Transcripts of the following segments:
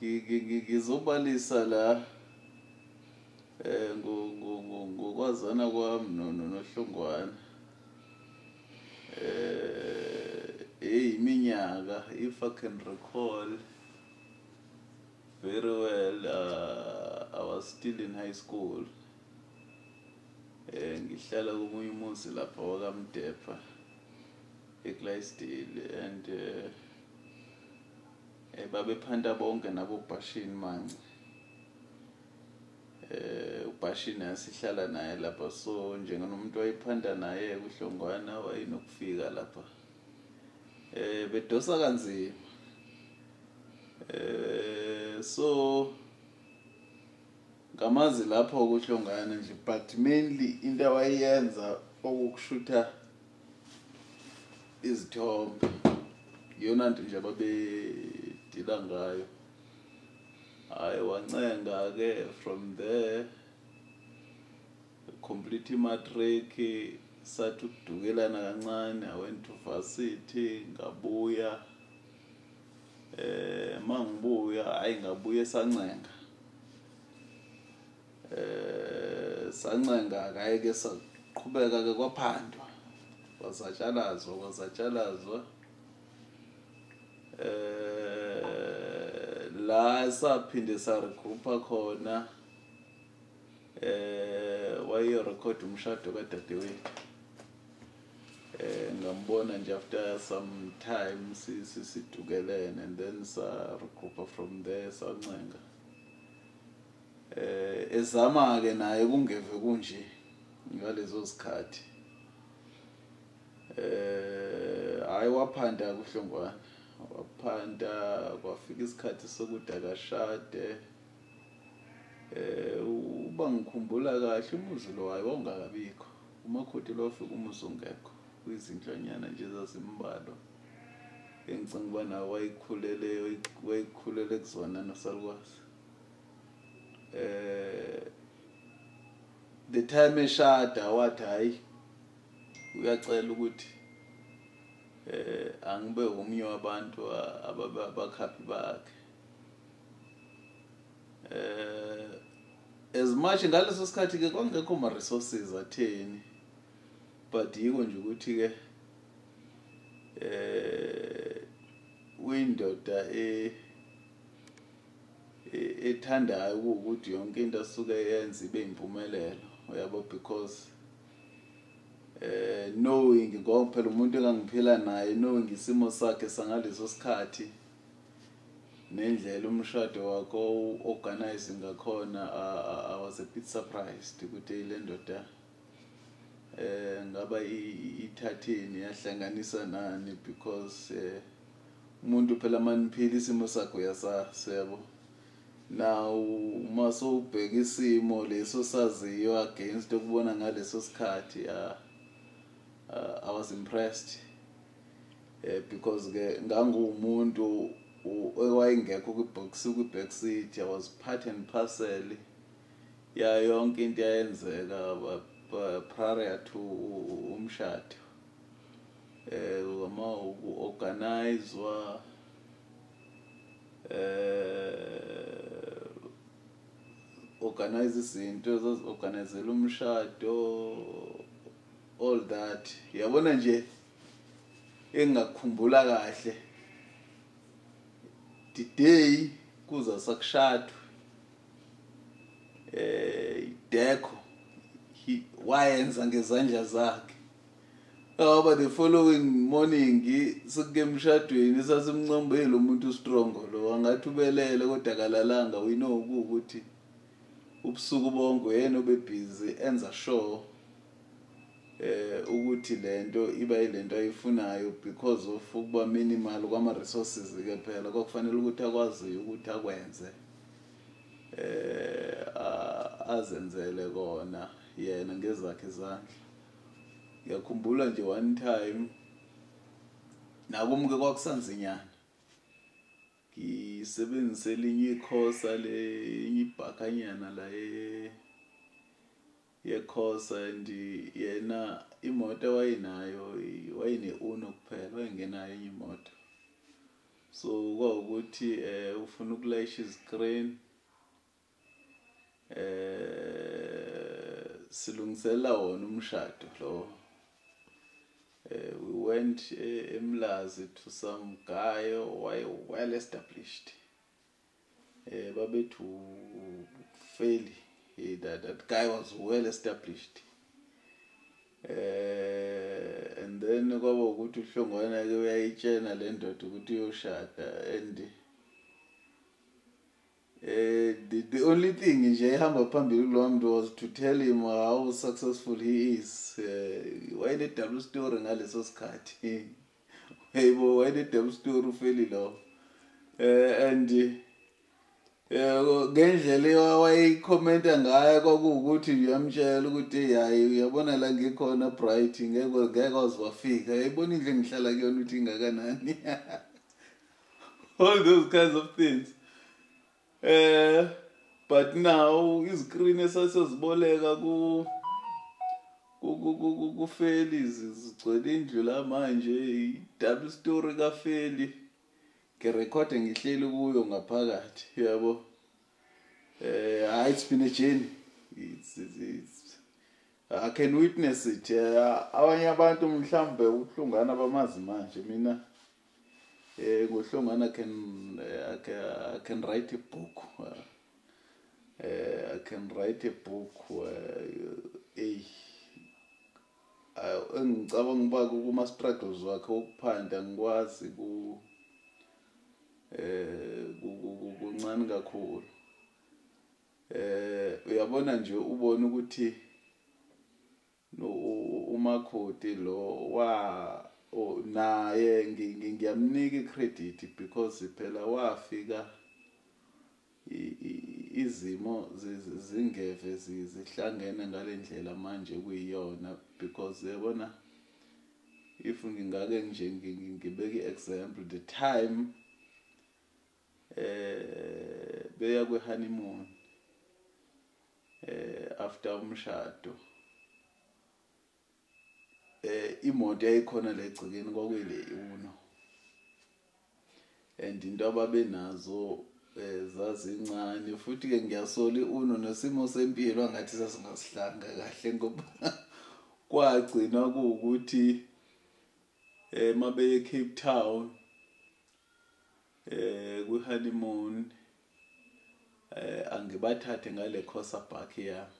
Ngi- ngi- ngi- ngizobalisa la eh ngo- ngo- ngo- ngokwazana kwami no- no- nohlongwana eh eyiminyaka if i can recall very well uh, i was still in high school. Eh ngihlala komunye umuzi lapha wakamdepa eClydesdale and eh eh, babephanda bonke nabo Bashini Manci eh uBashini asihlala naye lapha so njengomuntu wayiphanda naye kuhlongwana wayinokufika lapha. Eh bedosa kanzima. Eh so ngamazi lapho kuhlongana nje but mainly into awayenza okukushutha izithombe. Iyona nto nje ababedila ngayo. Hayi wancenga ke from there complete imatric sathi ukudukelana kancane i went to varsity ngabuya. Eh mangibuya hayi ngabuya esancenga eh sancenga akaye ke saqhubeka ke kwaphandwa kwazatshalazwa kwazatshalazwa eh la saphinde saregroupa khona eh waye record umshado kadadewethu. Eh ngambona nje after some time si- sidukelene and then sa regroupa from there sancenga. Eh ezama ke naye kungeve kunje ngalezo sikhathi eh hayi waphanda kuhlongwana waphanda kwafika isikhathi sokuthi akashade. Eh uba ngikhumbula kahle umuzi lo waye wawungakabikho. Umakhothi lo wafika umuzi ungekho kuyizindlonyana nje zazimbalwa. Engicinga uba nawe wayikhulele wayikhulele kuzona nosalukwazi. Eh the time eshada wathi hayi uyacela ukuthi eh angibe umnye wabantu abakhaphi bakhe. Eh as much ngaleso sikhathi ke kwangekho ma resources atheni but yiko nje ukuthi ke eh uyindoda e e- ethandayo ukuthi yonke into asuke yenza ibe impumelelo uyabo? Because eh knowing ngoba phela umuntu engangiphila naye knowing isimo sakhe sangaleso sikhathi nendlela umshado wakho organize ngakhona I- was a bit surprised ukuthi le ndoda eh ngaba i- ithatheni yahlanganisa nani? Because eh umuntu phela maniphila isimo sakhe uyasazi yabo now uma sowubheka isimo leso saziyo against ukubona ngaleso sikhathi ah uh, I was impressed eh because ke ngangumuntu owayengekho kwibox kwiback seat I was part and parcel. Ya yonke into yayenzeka prior to umshado. Eh uma uorganizewa eh organize izinto ezazi-organizela umshado all that. Yabona nje engakhumbula kahle the day kuza sakushadwe eh ideko he wayenza ngezandla zakhe. Aba the following morning sikuke emshadweni sasimncambile umuntu strong lo angathi ubelele kodwa kalalanga we know ukuthi ubusuku bonke yena obebhizi enza sure eh ukuthi lento iba yilento ayifunayo because of ukuba minimal kwama resources ke phela kwakufanele ukuthi akwazi ukuthi akwenze. Eh azenzele kona yena ngezakhe izandla. Ngiyakhumbula nje one time nakumke kwakusanzinyana. Ngisebenzise elinye ikhosa lenye ibhakanyana la ye yekhosa and yena imoto ewayinayo wayene-uno kuphela wayengenayo enye imoto so kwawukuthi um ufuna ukulayisha izikrini um silungiselela wona umshado lowo Uh, we went uh, emlazi to some guy well established um uh, babethi ufeli eh, that that guy was well established. Eh and then kwaba ukuthi uhlongwana ke uyayitshena le ndoda ukuthi uyoshada and eh the, the only thing nje ehamba phambili kulowa muntu was to tell him how successful he is. Uh, wayene double story ngaleso sikhathi? Hayibo wayene double story ufeli lo eh and yebo ngendlela wayeyikhomenta ngayo kwakuwukuthi uyamtshela ukuthi hayi uyabona la ngikhona bright ngeke ngeke wazwafika yayibona indle ngihlala kuyona ukuthi ingakanani. All those kinds of things. Eh but now izicreen esasiyoziboleka ku kufeli zigcwele indlu la manje i-double story kafeli ngirekhode ngihleli kuyo ngaphakathi yabo? Eh hayi journey. It's, it's, I can witness it abanye abantu mhlambe uhlungana bamazi manje mina eh ngohlongana I can, I can write a book uh, I can write a book eh engicabanga uba kuma struggles wakhe wokuphanda ngikwazi ku eh kuncane kakhulu eh uyabona nje ubona ukuthi no umakhoti lo wa naye ngiyamnika icredit because phela wafika izimo zingeve zihlangene ngalendlela manje kuyiyona because yabona if ngingake nje ngibeke example the time eh beya kwe honeymoon eh after umshado. Eh imoto yayikhona legcikeni kwakuyile uno and into ababenazo zazincane futhi ke ngiyasola uno nesimo sempilo angathi sasingasihlanga kahle ngoba kwagcina kuukuthi eh mabeye Cape Town eh ku honeymoon eh angibathathe ngale Khosa Park yami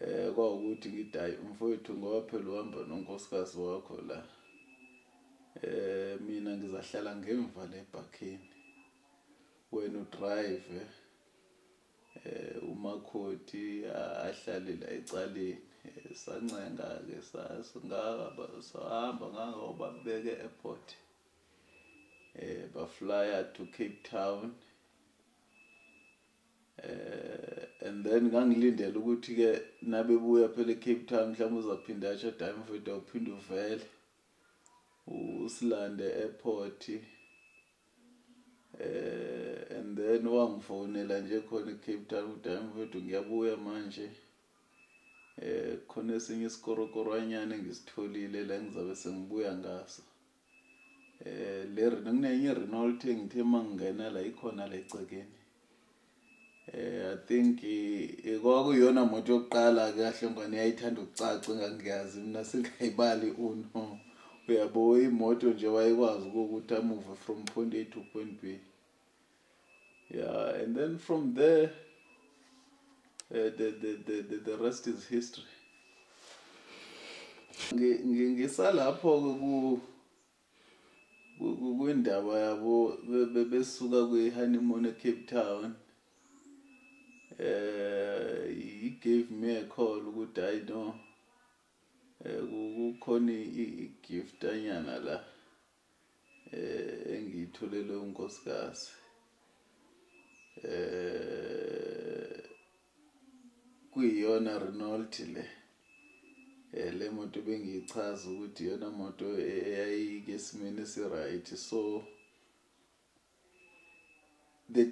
eh kwawukuthi ngithi hayi mfowethu ngoba phela uhamba nonkosikazi wakho la eh mina ngizahlala ngemva lebhakini wena udrive eh umakhoti ahlale la ecaleni. Sancenga ke sasingaba sahamba ngangoba beke airport. Eh baflya to Cape Town. Eh and then ngangilindele ukuthi ke nabebuya phela eCape Town mhlawumbe uzaphinda asho time mfowethu awuphinde uvele. Usilande airport. Eh and then wangifonela nje khona eCape Town ukuthi hayi mfowethu ngiyabuya manje. Eh khona esinye isikorokoranyana engisitholile la ngizabe sengibuya ngaso. Eh le kunenye Renault engithe mangena la ikhona la ecekeni eh i think kwakuyona moto yokuqala kahle ngwane yayithanda ukucaca engangiyazi mina singayibali uno. Uyabo imoto nje wayekwazi ukuthi amove from point A to point B. Yeah and then from there uh, the, the the the the rest is history. Ngisalapho ku kwindaba yabo besuka kwi honeymoon eCape Town eh he gave me a call ukuthi i know eh kukhona igift anyana la eh engiyitholele unkosikazi. Eh kuyiyona Renault le eh le moto bengiyichaza ukuthi iyona moto eyayike esimeni esiright so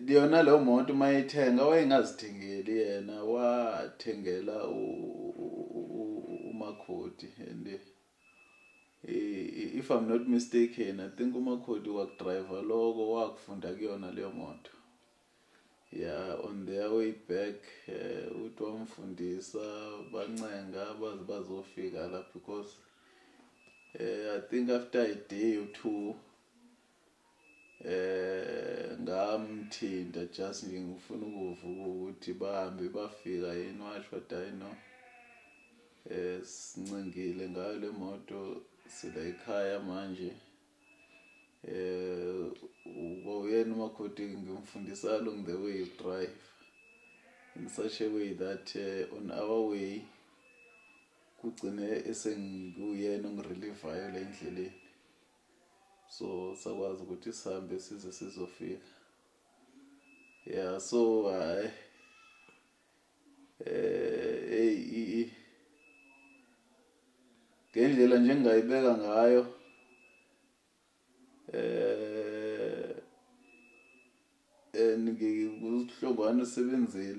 yona lo moto mayithenga wayengazithengeli yena wathengela umakhoti. And I- if i'm not mistaken i think umakhodi wakudriver loko wakufunda kuyona leyo moto yeah on their way back uh, uthi wamfundisa bancenga baze bazofika la because uh, i think after a day or two eh ngamthinta just nje ngifuna ukuvuka ukuthi bahambe bafika yini washo that i know eh sincengile ngayo le moto sila ekhaya manje. Eh uyena umakhoti ngimfundisa along the way you drive. In such a way that uh, on our way kugcine esenguyena ongirelievayo la endleleni so sakwazi ukuthi sihambe size sizofika yeah so hayi eh hey ngendlela nje engayibeka ngayo eh eh ngikuhlongwane sebenzile